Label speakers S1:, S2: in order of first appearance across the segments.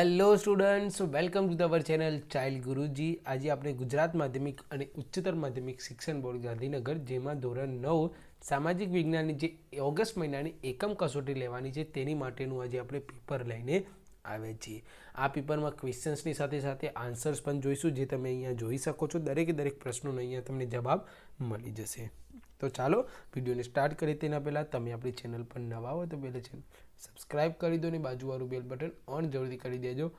S1: hello students welcome to our channel child Guruji આજે આપણે ગુજરાત માધ્યમિક અને ઉચ્ચતર માધ્યમિક શિક્ષણ બોર્ડ ગાંધીનગર જેમાં ધોરણ નવ સામાજિક વિજ્ઞાનની જે ઓગસ્ટ મહિનાની એકમ કસોટી લેવાની છે તેની માટેનું આજે આપણે પેપર લઈને આવે છે આ પેપરમાં ક્વેશ્ચન્સની સાથે સાથે આન્સર્સ પણ જોઈશું જે તમે અહીંયા જોઈ શકો છો દરેકે દરેક પ્રશ્નોનો અહીંયા તમને જવાબ મળી જશે તો ચાલો વિડીયોને સ્ટાર્ટ કરીએ તેના પહેલાં તમે આપણી ચેનલ પર નવા હો તો પહેલાં ચેનલ સબસ્ક્રાઈબ કરી દો અને બાજુવાળું બેલ બટન ઓન જરૂરથી કરી દેજો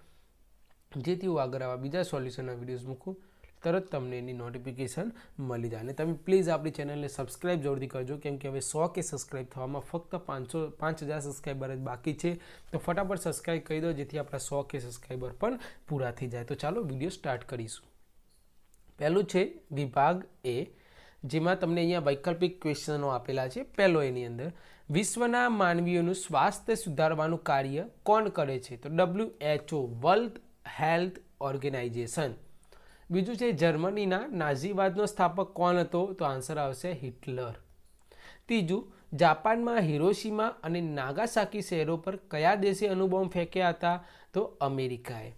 S1: જેથી હું આગળ આવા બીજા સોલ્યુશનના વિડીયોઝ મૂકું તરત તમને એની નોટિફિકેશન મળી જાય અને તમે પ્લીઝ આપણી ચેનલને સબસ્ક્રાઇબ જરૂરથી કરજો કેમ કે હવે સો કે સબસ્ક્રાઈબ થવામાં ફક્ત પાંચસો પાંચ હજાર સબસ્ક્રાઈબર જ બાકી છે તો ફટાફટ સબસ્ક્રાઈબ કરી દો જેથી આપણા સો કે સબસ્ક્રાઈબર પણ પૂરા થઈ જાય તો ચાલો વિડીયો સ્ટાર્ટ કરીશું પહેલું છે વિભાગ એ જેમાં તમને અહીંયા વૈકલ્પિક ક્વેશ્ચનો આપેલા છે પહેલો એની અંદર વિશ્વના માનવીઓનું સ્વાસ્થ્ય સુધારવાનું કાર્ય કોણ કરે છે તો W H O world health organization બીજું છે જર્મનીના નાઝીવાદનો સ્થાપક કોણ હતો તો આન્સર આવશે હિટલર ત્રીજું જાપાનમાં હિરોશીમા અને નાગાસાકી શહેરો પર કયા દેશે અણુબોમ્બ ફેંક્યા હતા તો અમેરિકાએ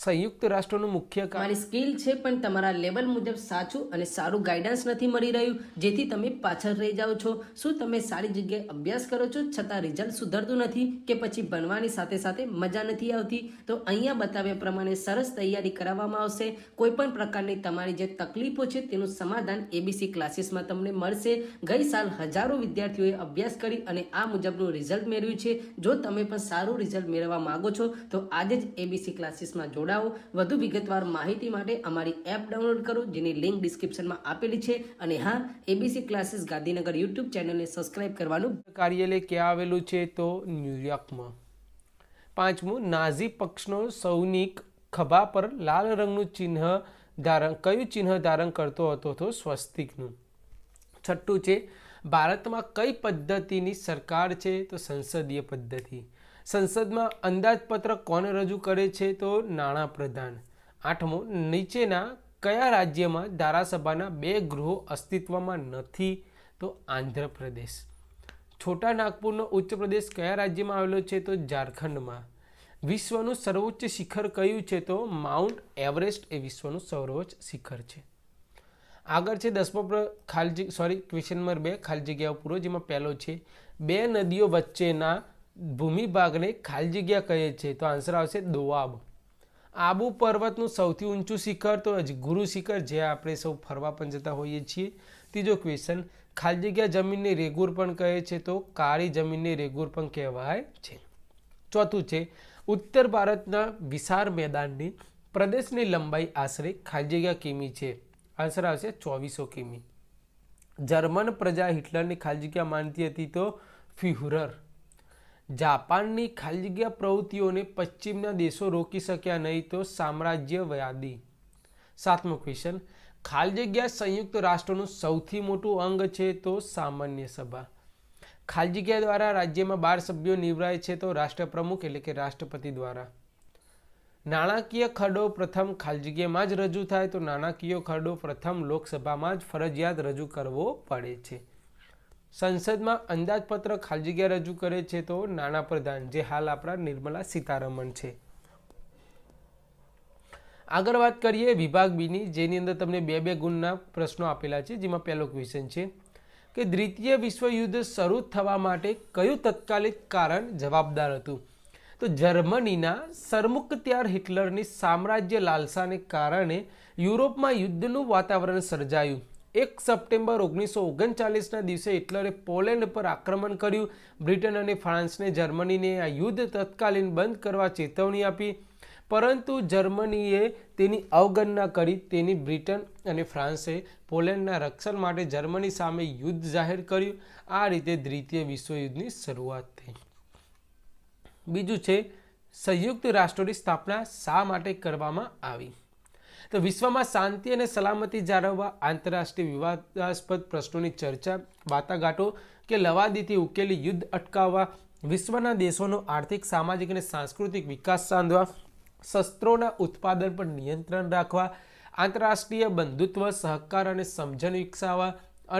S1: સંયુક્ત રાષ્ટ્રનું મુખ્ય કામ મારી સ્કિલ છે પણ તમારા લેવલ મુજબ સાચું અને સારું ગાઈડન્સ નથી મળી રહ્યું જેથી તમે પાછળ રહી જાઓ છો શું તમે સારી જગ્યાએ અભ્યાસ કરો છો છતાં રિઝલ્ટ સુધરતું નથી કે પછી ભણવાની સાથે સાથે મજા નથી આવતી તો અહીંયા બતાવ્યા પ્રમાણે સરસ તૈયારી કરાવવામાં આવશે કોઈપણ પ્રકારની તમારી જે તકલીફો છે તેનું સમાધાન એબીસી ક્લાસીસમાં તમને મળશે ગઈ સાલ હજારો વિદ્યાર્થીઓએ અભ્યાસ કરી અને આ મુજબનું રિઝલ્ટ મેળવ્યું છે જો તમે પણ સારું રિઝલ્ટ મેળવવા માંગો છો તો આજે જ એબીસી ક્લાસીસમાં જોડો જોડાઓ વધુ વિગતવાર માહિતી માટે અમારી એપ ડાઉનલોડ કરો જેની લિંક ડિસ્ક્રિપ્શનમાં આપેલી છે અને હા એબીસી ક્લાસીસ ગાંધીનગર યુટ્યુબ ચેનલને સબસ્ક્રાઇબ કરવાનું કાર્યાલય ક્યાં આવેલું છે તો ન્યુયોર્કમાં પાંચમું નાઝી પક્ષનો સૈનિક ખભા પર લાલ રંગનું ચિહ્ન ધારણ કયું ચિહ્ન ધારણ કરતો હતો તો સ્વસ્તિકનું છઠ્ઠું છે ભારતમાં કઈ પદ્ધતિની સરકાર છે તો સંસદીય પદ્ધતિ સંસદમાં અંદાજપત્ર કોને રજૂ કરે છે તો નાણાં પ્રધાન આઠમો નીચેના કયા રાજ્યમાં ધારાસભાના બે ગૃહો અસ્તિત્વમાં નથી તો આંધ્રપ્રદેશ છોટા નાગપુરનો ઉચ્ચ પ્રદેશ કયા રાજ્યમાં આવેલો છે તો ઝારખંડમાં વિશ્વનું સર્વોચ્ચ શિખર કયું છે તો માઉન્ટ એવરેસ્ટ એ વિશ્વનું સર્વોચ્ચ શિખર છે આગળ છે દસમો ખાલી સોરી ક્વેશ્ચન નંબર બે ખાલી જગ્યાઓ પૂરો જેમાં પહેલો છે બે નદીઓ વચ્ચેના ભૂમિભાગને ખાલી જગ્યા કહીએ છીએ તો આન્સર આવશે દોઆબ આબુ પર્વતનું સૌથી ઊંચું શિખર તો જ ગુરુ શિખર જે આપણે સૌ ફરવા પણ જતા હોઈએ છીએ ત્રીજો ક્વેશ્ચન ખાલી જગ્યા જમીનને રેગુર પણ કહે છે તો કાળી જમીનને રેગુર પણ કહેવાય છે ચોથું છે ઉત્તર ભારતના વિશાળ મેદાનની પ્રદેશની લંબાઈ આશરે ખાલી જગ્યા કિમી છે આન્સર આવશે ચોવીસો કિમી જર્મન પ્રજા હિટલરની ખાલી જગ્યા માનતી હતી તો ફ્યુહરર જાપાનની ખાલી પ્રવૃત્તિઓને પશ્ચિમના દેશો રોકી શક્યા નહીં તો સામ્રાજ્યવાદી સાતમો ક્વેશ્ચન ખાલી જગ્યા સંયુક્ત રાષ્ટ્રનું સૌથી મોટું અંગ છે તો સામાન્ય સભા ખાલી જગ્યા દ્વારા રાજ્યમાં બાર સભ્યો નિવડાય છે તો રાષ્ટ્રપ્રમુખ એટલે કે રાષ્ટ્રપતિ દ્વારા નાણાકીય ખરડો પ્રથમ ખાલી જગ્યામાં જ રજૂ થાય તો નાણાકીય ખરડો પ્રથમ લોકસભામાં જ ફરજિયાત રજૂ કરવો પડે છે સંસદમાં અંદાજપત્ર ખાલી જગ્યા રજૂ કરે છે તો નાણાં પ્રધાન જે હાલ આપણા નિર્મલા સીતારમણ છે આગળ વાત કરીએ વિભાગ બીની જેની અંદર તમને બે બે ગુણના પ્રશ્નો આપેલા છે જેમાં પહેલો ક્વેશ્ચન છે કે દ્વિતીય વિશ્વયુદ્ધ શરૂ થવા માટે કયું તત્કાલિક કારણ જવાબદાર હતું તો જર્મનીના સરમુખત્યાર હિટલરની સામ્રાજ્ય લાલસાને કારણે યુરોપમાં યુદ્ધનું વાતાવરણ સર્જાયું એક સપ્ટેમ્બર ઓગણીસો ઓગણચાલીસના દિવસે હિટલરે પોલેન્ડ પર આક્રમણ કર્યું બ્રિટન અને ફ્રાન્સને જર્મનીને આ યુદ્ધ તત્કાલીન બંધ કરવા ચેતવણી આપી પરંતુ જર્મનીએ તેની અવગણના કરી તેની બ્રિટન અને ફ્રાન્સે પોલેન્ડના રક્ષણ માટે જર્મની સામે યુદ્ધ જાહેર કર્યું આ રીતે દ્વિતીય વિશ્વયુદ્ધની શરૂઆત થઈ બીજું છે સંયુક્ત રાષ્ટ્રોની સ્થાપના શા માટે કરવામાં આવી તો વિશ્વમાં શાંતિ અને સલામતી જાળવવા આંતરરાષ્ટ્રીય વિવાદાસ્પદ પ્રશ્નોની ચર્ચા વાટાઘાટો કે લવાદીથી ઉકેલી યુદ્ધ અટકાવવા વિશ્વના દેશોનો આર્થિક સામાજિક અને સાંસ્કૃતિક વિકાસ સાંધવા શસ્ત્રોના ઉત્પાદન પર નિયંત્રણ રાખવા આંતરરાષ્ટ્રીય બંધુત્વ સહકાર અને સમજણ વિકસાવવા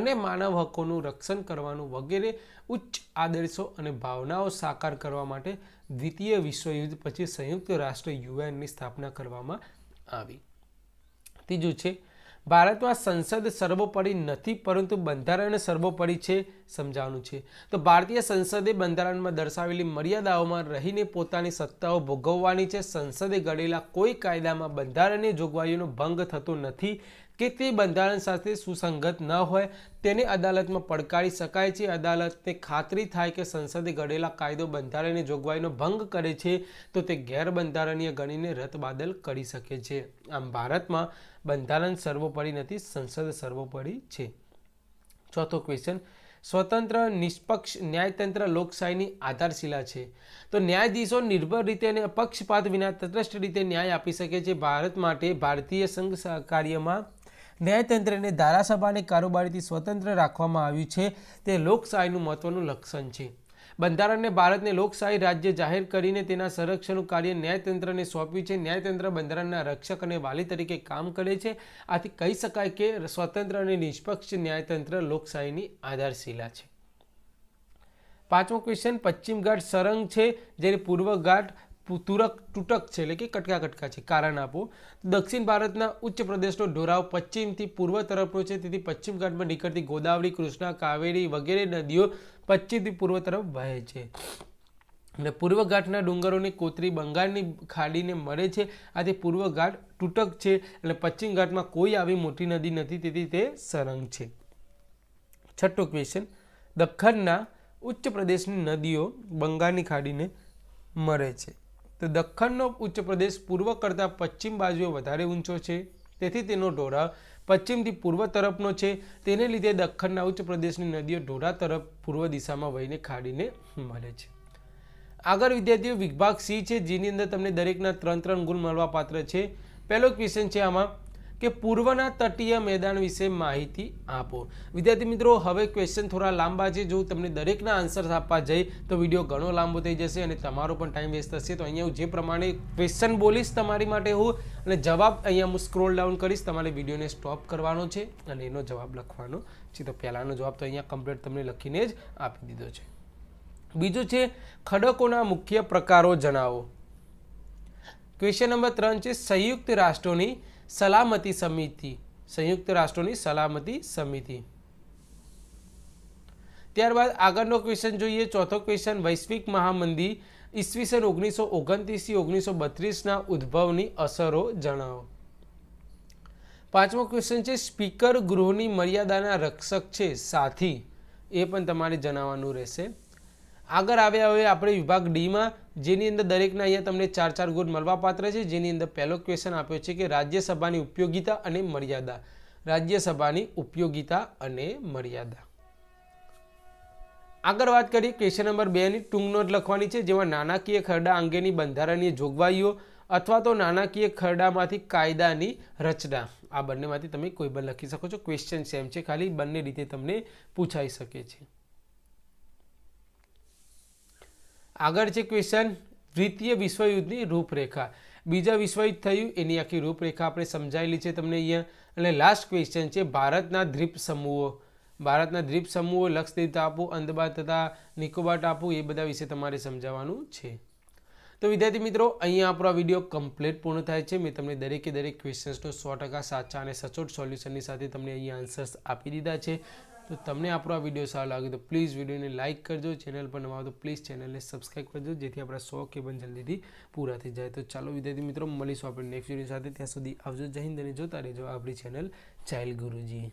S1: અને માનવ હકોનું રક્ષણ કરવાનું વગેરે ઉચ્ચ આદર્શો અને ભાવનાઓ સાકાર કરવા માટે દ્વિતીય વિશ્વયુદ્ધ પછી સંયુક્ત રાષ્ટ્ર યુએનની સ્થાપના કરવામાં આવી ત્રીજું છે ભારતમાં સંસદ સર્વોપરી નથી પરંતુ બંધારણ સર્વોપરી છે સમજાવવાનું છે તો ભારતીય સંસદે બંધારણમાં દર્શાવેલી મર્યાદાઓમાં રહીને પોતાની સત્તાઓ ભોગવવાની છે સંસદે ઘડેલા કોઈ કાયદામાં બંધારણની જોગવાઈઓનો ભંગ થતો નથી કે તે બંધારણ સાથે સુસંગત ન હોય તેને અદાલતમાં પડકારી શકાય છે અદાલતને ખાતરી થાય કે સંસદે ઘડેલા કાયદો બંધારણની જોગવાઈનો ભંગ કરે છે તો તે ગેરબંધારણીય ગણીને રદબાદલ કરી શકે છે આમ ભારતમાં બંધારણ સર્વોપરી નથી સંસદ સર્વોપરી છે ચોથો ક્વેશ્ચન સ્વતંત્ર નિષ્પક્ષ ન્યાયતંત્ર લોકશાહીની આધારશિલા છે તો ન્યાયાધીશો નિર્ભર રીતે અને પક્ષપાત વિના તટસ્થ રીતે ન્યાય આપી શકે છે ભારત માટે ભારતીય સંઘ કાર્યમાં ન્યાયતંત્રને ધારાસભાને કારોબારીથી સ્વતંત્ર રાખવામાં આવ્યું છે તે લોકશાહીનું મહત્વનું લક્ષણ છે બંધારણને ભારતને લોકશાહી રાજ્ય જાહેર કરીને તેના સંરક્ષણનું કાર્ય ન્યાયતંત્રને સોંપ્યું છે ન્યાયતંત્ર બંધારણના રક્ષક અને વાલી તરીકે કામ કરે છે આથી કહી શકાય કે સ્વતંત્ર અને નિષ્પક્ષ ન્યાયતંત્ર લોકશાહીની આધારશિલા છે પાંચમો ક્વેશ્ચન પશ્ચિમ ઘાટ સરંગ છે જ્યારે પૂર્વ ઘાટ તુરક તૂટક છે એટલે કે કટકા કટકા છે કારણ આપો દક્ષિણ ભારતના ઉચ્ચ પ્રદેશનો ઢોરાવ પશ્ચિમથી પૂર્વ તરફનો છે તેથી પશ્ચિમ ઘાટમાં નીકળતી ગોદાવરી કૃષ્ણા કાવેરી વગેરે નદીઓ પશ્ચિમથી પૂર્વ તરફ વહે છે અને પૂર્વ ઘાટના ડુંગરોની કોતરી બંગાળની ખાડીને મળે છે આથી પૂર્વ ઘાટ તૂટક છે અને પશ્ચિમ ઘાટમાં કોઈ આવી મોટી નદી નથી તેથી તે સરંગ છે છઠ્ઠો ક્વેશ્ચન દખ્ખણના ઉચ્ચ પ્રદેશની નદીઓ બંગાળની ખાડીને મળે છે તો દખ્ખણનો ઉચ્ચ પ્રદેશ પૂર્વ કરતાં પશ્ચિમ બાજુએ વધારે ઊંચો છે તેથી તેનો ઢોરા પશ્ચિમથી પૂર્વ તરફનો છે તેને લીધે દખ્ખણના ઉચ્ચ પ્રદેશની નદીઓ ઢોરા તરફ પૂર્વ દિશામાં વહીને ખાડીને મળે છે આગળ વિદ્યાર્થીઓ વિભાગ સી છે જેની અંદર તમને દરેકના ત્રણ ત્રણ ગુણ મળવા પાત્ર છે પહેલો ક્વેશ્ચન છે આમાં કે પૂર્વના તટીય મેદાન વિશે માહિતી આપો વિદ્યાર્થી મિત્રો હવે ક્વેશ્ચન થોડા લાંબા છે જો તમને દરેકના આન્સર્સ આપવા જઈ તો વિડીયો ઘણો લાંબો થઈ જશે અને તમારો પણ ટાઈમ વેસ્ટ થશે તો અહીંયા હું જે પ્રમાણે ક્વેશ્ચન બોલીશ તમારી માટે હું અને જવાબ અહીંયા હું સ્ક્રોલ ડાઉન કરીશ તમારે વિડીયોને સ્ટોપ કરવાનો છે અને એનો જવાબ લખવાનો છે તો પહેલાંનો જવાબ તો અહીંયા કમ્પ્લીટ તમને લખીને જ આપી દીધો છે બીજું છે ખડકોના મુખ્ય પ્રકારો જણાવો ક્વેશ્ચન નંબર ત્રણ છે સંયુક્ત રાષ્ટ્રોની સલામતી સમિતિ સંયુક્ત રાષ્ટ્રોની સલામતી સમિતિ ત્યારબાદ આગળનો ક્વેશ્ચન જોઈએ ચોથો ક્વેશ્ચન વૈશ્વિક મહામંદી ઈસવીસન ઓગણીસો ઓગણત્રીસથી ઓગણીસો બત્રીસના ઉદ્ભવની અસરો જણાવો પાંચમો ક્વેશ્ચન છે સ્પીકર ગૃહની મર્યાદાના રક્ષક છે સાથી એ પણ તમારે જણાવવાનું રહેશે આગળ આવ્યા હવે આપણે વિભાગ ડીમાં જેની અંદર દરેકના અહીંયા તમને ચાર ચાર ગુણ મળવાપાત્ર છે જેની અંદર પહેલો ક્વેશ્ચન આપ્યો છે કે રાજ્યસભાની ઉપયોગિતા અને મર્યાદા રાજ્યસભાની ઉપયોગિતા અને મર્યાદા આગળ વાત કરીએ ક્વેશ્ચન નંબર બેની ટૂંક નોટ લખવાની છે જેમાં નાણાકીય ખરડા અંગેની બંધારણીય જોગવાઈઓ અથવા તો નાણાકીય ખરડામાંથી કાયદાની રચના આ બંનેમાંથી તમે કોઈ પણ લખી શકો છો ક્વેશ્ચન સેમ છે ખાલી બંને રીતે તમને પૂછાઈ શકે છે આગળ છે ક્વેશ્ચન દ્વિતીય વિશ્વયુદ્ધની રૂપરેખા બીજા વિશ્વયુદ્ધ થયું એની આખી રૂપરેખા આપણે સમજાયેલી છે તમને અહીંયા અને લાસ્ટ ક્વેશ્ચન છે ભારતના દ્વીપ સમૂહો ભારતના દ્વીપ સમૂહો લક્ષદ્વીપ ટાપુ અંદબાર તથા નિકોબાર ટાપુ એ બધા વિશે તમારે સમજાવવાનું છે તો વિદ્યાર્થી મિત્રો અહીંયા આપણો આ વિડીયો કમ્પ્લીટ પૂર્ણ થાય છે મેં તમને દરેકે દરેક ક્વેશ્ચન્સનો સો ટકા સાચા અને સચોટ સોલ્યુશનની સાથે તમને અહીંયા આન્સર્સ આપી દીધા છે તો તમને આપણો આ વિડીયો સારો લાગ્યો તો પ્લીઝ વિડીયોને લાઇક કરજો ચેનલ પર નવા તો પ્લીઝ ચેનલને સબસ્ક્રાઈબ કરજો જેથી આપણા સો પણ જલ્દીથી પૂરા થઈ જાય તો ચાલો વિદ્યાર્થી મિત્રો મળીશું આપણે નેક્સ્ટ વિડીયો સાથે ત્યાં સુધી આવજો જય હિન્દ અને જોતા રહેજો આપણી ચેનલ ચાઇલ્ડ ગુરુજી